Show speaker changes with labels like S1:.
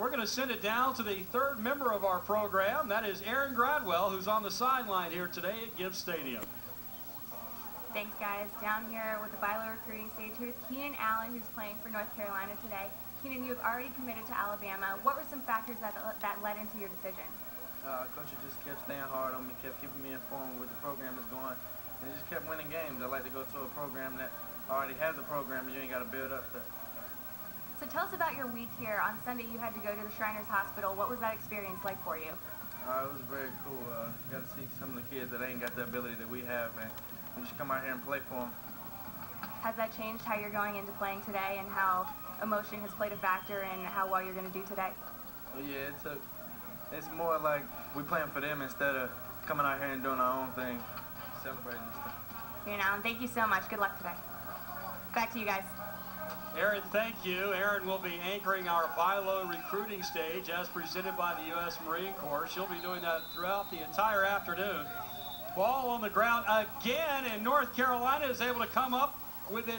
S1: We're going to send it down to the third member of our program. That is Eryn Gradwell, who's on the sideline here today at Gibbs Stadium.
S2: Thanks, guys. Down here with the BI-LO recruiting stage, here's Keenan Allen, who's playing for North Carolina today. Keenan, you have already committed to Alabama. What were some factors that, that led into your decision?
S3: Uh, coach just kept staying hard on me, kept keeping me informed where the program is going, and just kept winning games. I like to go to a program that already has a program and you ain't got to build up that.
S2: So tell us about your week here. On Sunday, you had to go to the Shriners Hospital. What was that experience like for you?
S3: Uh, it was very cool. Uh, got to see some of the kids that ain't got the ability that we have, and we just come out here and play for them.
S2: Has that changed how you're going into playing today and how emotion has played a factor in how well you're going to do today?
S3: Well, yeah, it took. It's more like we playing for them instead of coming out here and doing our own thing, celebrating and stuff.
S2: Here now, and thank you so much. Good luck today. Back to you guys.
S1: Eryn, thank you. Eryn will be anchoring our BI-LO recruiting stage as presented by the U.S. Marine Corps. She'll be doing that throughout the entire afternoon. Ball on the ground again, and North Carolina is able to come up with it.